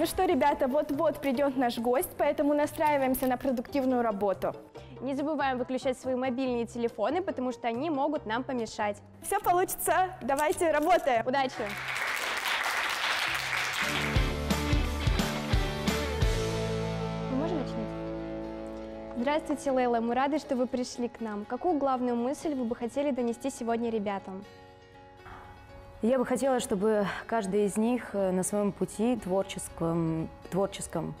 Ну что, ребята, вот-вот придет наш гость, поэтому настраиваемся на продуктивную работу. Не забываем выключать свои мобильные телефоны, потому что они могут нам помешать. Все получится, давайте работаем. Удачи! Мы можем начать? Здравствуйте, Лейла. Мы рады, что вы пришли к нам. Какую главную мысль вы бы хотели донести сегодня ребятам? Я бы хотела, чтобы каждый из них э, на своем пути творческом, творческом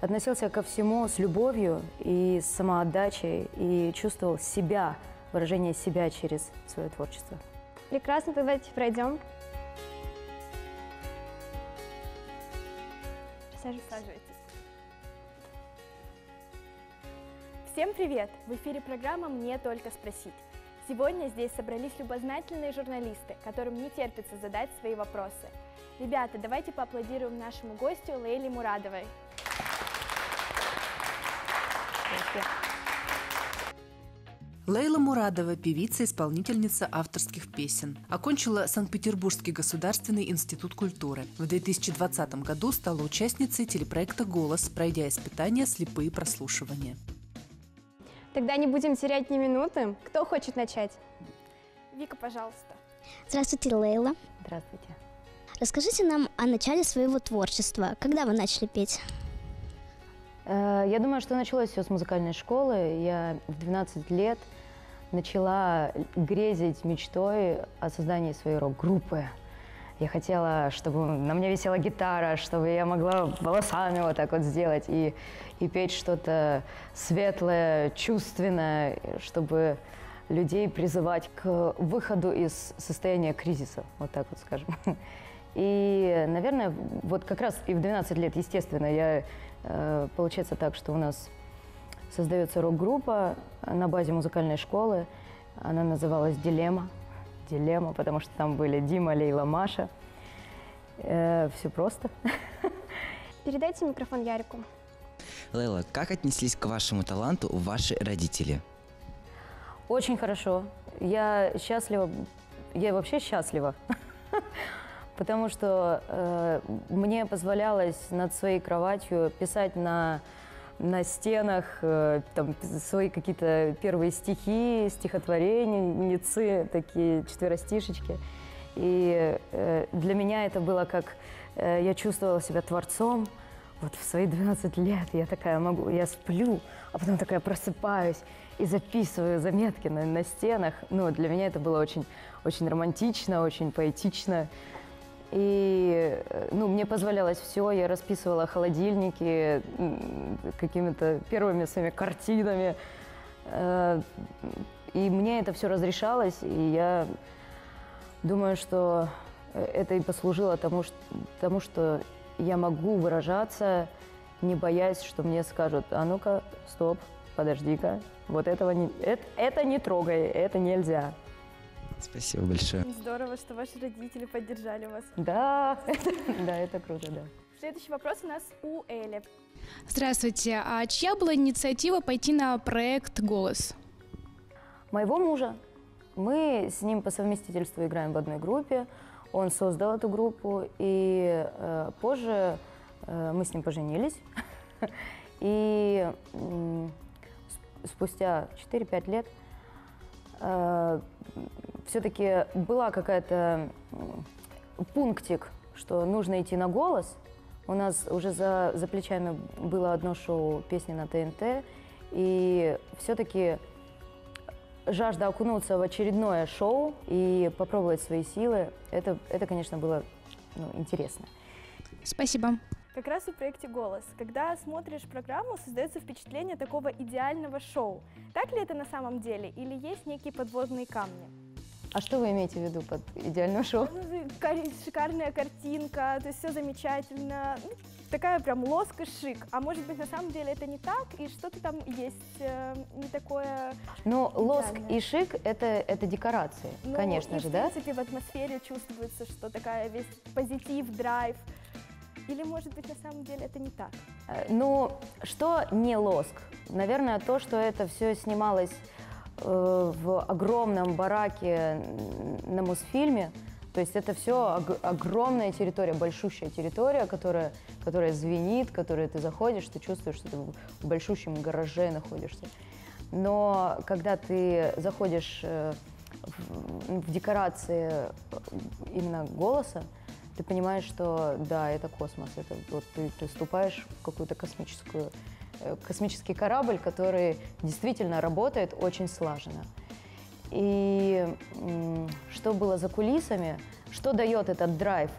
относился ко всему с любовью и с самоотдачей и чувствовал себя, выражение себя через свое творчество. Прекрасно, давайте пройдем. Присаживайтесь. Всем привет! В эфире программа «Мне только спросить». Сегодня здесь собрались любознательные журналисты, которым не терпится задать свои вопросы. Ребята, давайте поаплодируем нашему гостю Лейле Мурадовой. Лейла Мурадова – певица-исполнительница авторских песен. Окончила Санкт-Петербургский государственный институт культуры. В 2020 году стала участницей телепроекта «Голос», пройдя испытания «Слепые прослушивания». Тогда не будем терять ни минуты. Кто хочет начать? Вика, пожалуйста. Здравствуйте, Лейла. Здравствуйте. Расскажите нам о начале своего творчества. Когда вы начали петь? Э, Я думаю, что началось все с музыкальной школы. Я в 12 лет начала грезить мечтой о создании своей рок-группы. Я хотела, чтобы на мне висела гитара, чтобы я могла волосами вот так вот сделать и, и петь что-то светлое, чувственное, чтобы людей призывать к выходу из состояния кризиса, вот так вот скажем. И, наверное, вот как раз и в 12 лет, естественно, я, э, получается так, что у нас создается рок-группа на базе музыкальной школы. Она называлась «Дилемма». «Дилемма», потому что там были Дима, Лейла, Маша. все просто. Передайте микрофон Ярику. Лейла, как отнеслись к вашему таланту ваши родители? Очень хорошо. Я счастлива, я вообще счастлива, потому что э, мне позволялось над своей кроватью писать на, на стенах э, там, свои какие-то первые стихи, стихотворения, такие четверостишечки. И э, для меня это было как э, я чувствовала себя творцом. Вот в свои 12 лет я такая могу, я сплю, а потом такая просыпаюсь и записываю заметки на, на стенах. Ну, для меня это было очень, очень романтично, очень поэтично. И э, ну, мне позволялось все, я расписывала холодильники какими-то первыми своими картинами. Э, И мне это все разрешалось, и я думаю, что это и послужило тому, что, тому, что я могу выражаться, не боясь, что мне скажут, а ну-ка, стоп, подожди-ка, вот этого не, это, это не трогай, это нельзя. Спасибо большое. Здорово, что ваши родители поддержали вас. Да, это, да, это круто, да. Следующий вопрос у нас у Эли. Здравствуйте. А чья была инициатива пойти на проект «Голос»? Моего мужа. Мы с ним по совместительству играем в одной группе. Он создал эту группу, и э, позже э, мы с ним поженились. И спустя 4-5 лет все-таки была какая-то пунктик, что нужно идти на голос. У нас уже за, за плечами было одно шоу песни на ТНТ, и все-таки жажда окунуться в очередное шоу и попробовать свои силы, это, это конечно, было ну, интересно. Спасибо. Как раз в проекте «Голос». Когда смотришь программу, создается впечатление такого идеального шоу. Так ли это на самом деле или есть некие подводные камни? А что вы имеете в виду под идеальным шоу? Ну, кар- шикарная картинка, то есть все замечательно. Ну, Такая прям лоск и шик. А может быть, на самом деле это не так, и что-то там есть э, не такое... Ну, лоск и шик это, это декорации, ну, конечно и, же, в да? принципе, в атмосфере чувствуется, что такая весь позитив, драйв. Или, может быть, на самом деле это не так? Э, Ну, что не лоск? Наверное, то, что это все снималось э, в огромном бараке на Мосфильме, То есть это все огромная территория, большущая территория, которая, которая звенит, которая ты заходишь, ты чувствуешь, что ты в большущем гараже находишься. Но когда ты заходишь э, в, в декорации именно голоса, ты понимаешь, что да, это космос, это вот ты, ты вступаешь в какую-то космическую э, космический корабль, который действительно работает очень слаженно. И что было за кулисами, что дает этот драйв?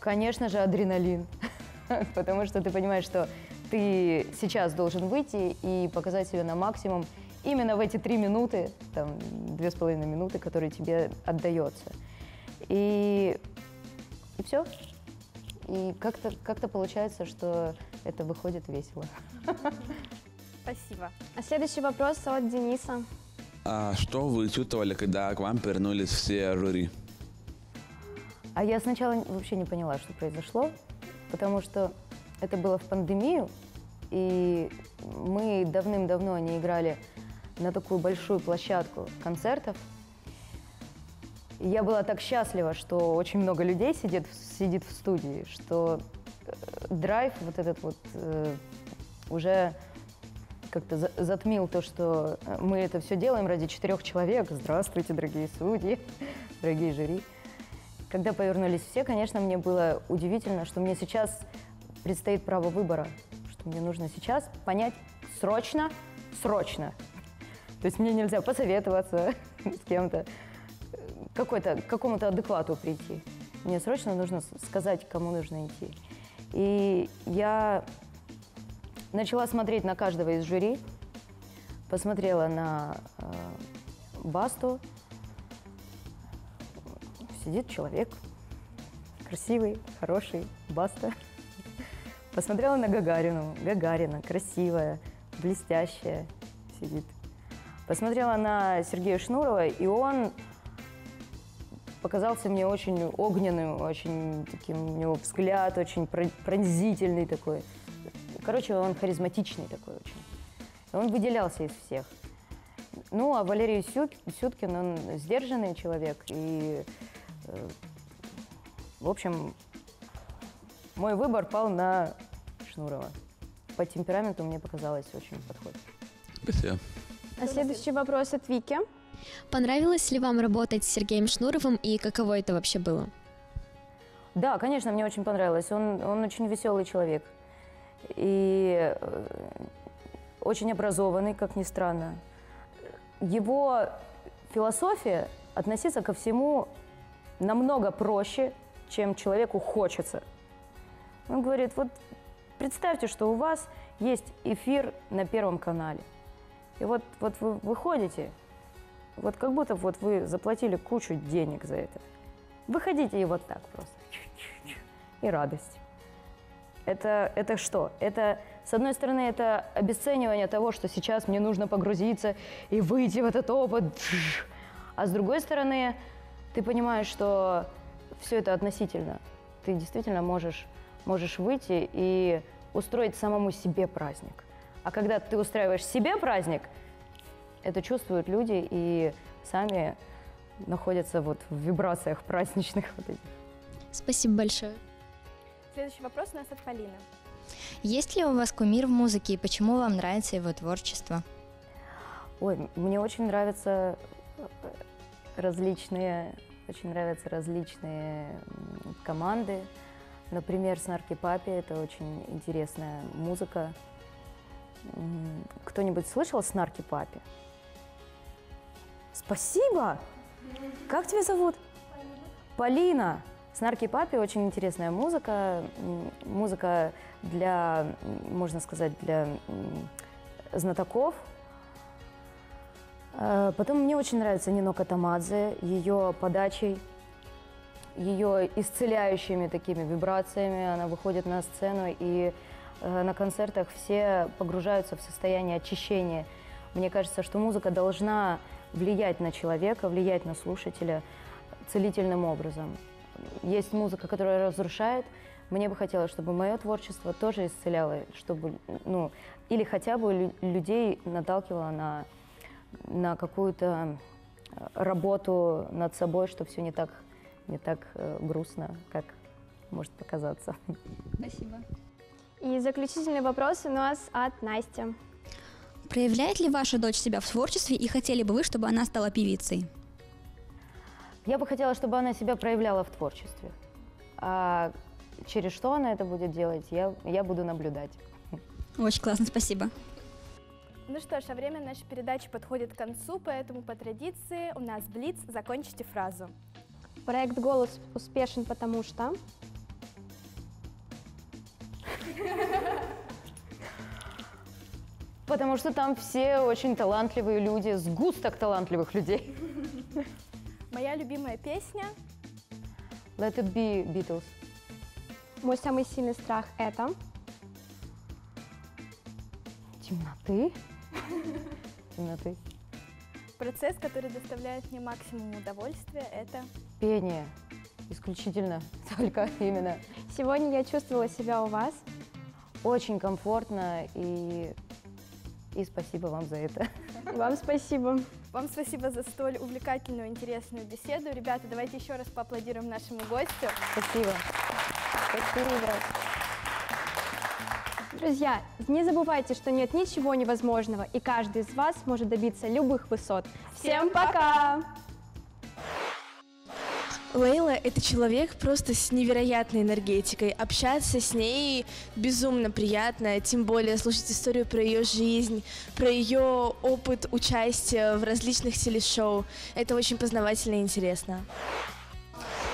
Конечно же, адреналин. Потому что ты понимаешь, что ты сейчас должен выйти и показать себя на максимум именно в эти три минуты, там, две с половиной минуты, которые тебе отдается. И, и все. И как-то как получается, что это выходит весело. Спасибо. А следующий вопрос от Дениса. А что вы чувствовали, когда к вам вернулись все жюри? А я сначала вообще не поняла, что произошло, потому что это было в пандемию, и мы давным-давно не играли на такую большую площадку концертов. И я была так счастлива, что очень много людей сидит, сидит в студии, что э, драйв вот этот вот э, уже как-то затмил то, что э, мы это все делаем ради четырех человек. Здравствуйте, дорогие судьи, дорогие жюри. Когда повернулись все, конечно, мне было удивительно, что мне сейчас предстоит право выбора, что мне нужно сейчас понять срочно, срочно. То есть мне нельзя посоветоваться с кем-то, какой-то, к какому-то адеквату прийти. Мне срочно нужно сказать, кому нужно идти. И я Начала смотреть на каждого из жюри, посмотрела на э, Басту. Сидит человек, красивый, хороший, Баста. Посмотрела на Гагарину, Гагарина, красивая, блестящая, сидит. Посмотрела на Сергея Шнурова, и он показался мне очень огненным, очень таким, у него взгляд очень пронзительный такой. Короче, он харизматичный такой очень. Он выделялся из всех. Ну, а Валерий Сюткин, он сдержанный человек. И, э, в общем, мой выбор пал на Шнурова. По темпераменту мне показалось очень подходит. Спасибо. А следующий вопрос от Вики. Понравилось ли вам работать с Сергеем Шнуровым и каково это вообще было? Да, конечно, мне очень понравилось. Он, он очень веселый человек и э, очень образованный, как ни странно. Его философия относиться ко всему намного проще, чем человеку хочется. Он говорит, вот представьте, что у вас есть эфир на Первом канале. И вот, вот вы выходите, вот как будто вот вы заплатили кучу денег за это. Выходите и вот так просто. И радость. Это, это что? Это, с одной стороны, это обесценивание того, что сейчас мне нужно погрузиться и выйти в этот опыт. А с другой стороны, ты понимаешь, что все это относительно. Ты действительно можешь, можешь выйти и устроить самому себе праздник. А когда ты устраиваешь себе праздник, это чувствуют люди и сами находятся вот в вибрациях праздничных. Вот этих. Спасибо большое. Следующий вопрос у нас от Полины. Есть ли у вас кумир в музыке и почему вам нравится его творчество? Ой, мне очень нравятся э, различные, очень нравятся различные команды. Например, Снарки Папи – это очень интересная музыка. Кто-нибудь слышал Снарки Папи? Спасибо! Как тебя зовут? Полина. Снарки Папи очень интересная музыка, музыка для, можно сказать, для знатоков. Э, потом мне очень нравится Нино Катамадзе, ее подачей, ее исцеляющими такими вибрациями. Она выходит на сцену, и э, на концертах все погружаются в состояние очищения. Мне кажется, что музыка должна влиять на человека, влиять на слушателя целительным образом есть музыка, которая разрушает. Мне бы хотелось, чтобы мое творчество тоже исцеляло, чтобы, ну, или хотя бы людей наталкивало на, на какую-то э, работу над собой, что все не так, не так э, грустно, как может показаться. Спасибо. И заключительный вопрос у нас от Насти. Проявляет ли ваша дочь себя в творчестве и хотели бы вы, чтобы она стала певицей? Я бы хотела, чтобы она себя проявляла в творчестве. А через что она это будет делать, я, я буду наблюдать. Очень классно, спасибо. Ну что ж, а время нашей передачи подходит к концу, поэтому по традиции у нас Блиц «Закончите фразу». Проект «Голос» успешен, потому что... Потому что там все очень талантливые люди, сгусток талантливых людей. Моя любимая песня Let it be Beatles. Мой самый сильный страх – это... Темноты? Темноты. Процесс, который доставляет мне максимум удовольствия, это Пение. Исключительно только именно. Сегодня я чувствовала себя у вас. Очень комфортно и, и спасибо вам за это. Вам спасибо. Вам спасибо за столь увлекательную, интересную беседу. Ребята, давайте еще раз поаплодируем нашему гостю. Спасибо. Спасибо. Друзья, не забывайте, что нет ничего невозможного, и каждый из вас может добиться любых высот. Всем пока! Лейла – это человек просто с невероятной энергетикой. Общаться с ней безумно приятно, тем более слушать историю про ее жизнь, про ее опыт участия в различных телешоу. Это очень познавательно и интересно.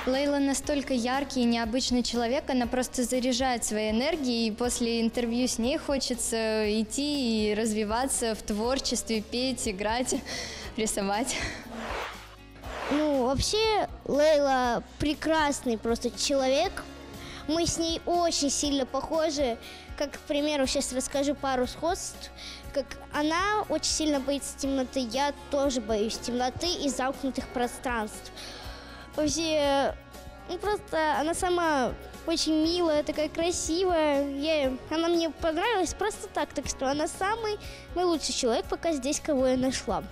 Лейла настолько яркий и необычный человек, она просто заряжает своей энергией, и после интервью с ней хочется идти и развиваться в творчестве, петь, играть, рисовать. Вообще, Лейла прекрасный просто человек. Мы с ней очень сильно похожи. Как, к примеру, сейчас расскажу пару сходств. Как она очень сильно боится темноты, я тоже боюсь темноты и замкнутых пространств. Вообще, ну просто она сама очень милая, такая красивая. Я, она мне понравилась просто так, так что она самый мой лучший человек пока здесь, кого я нашла.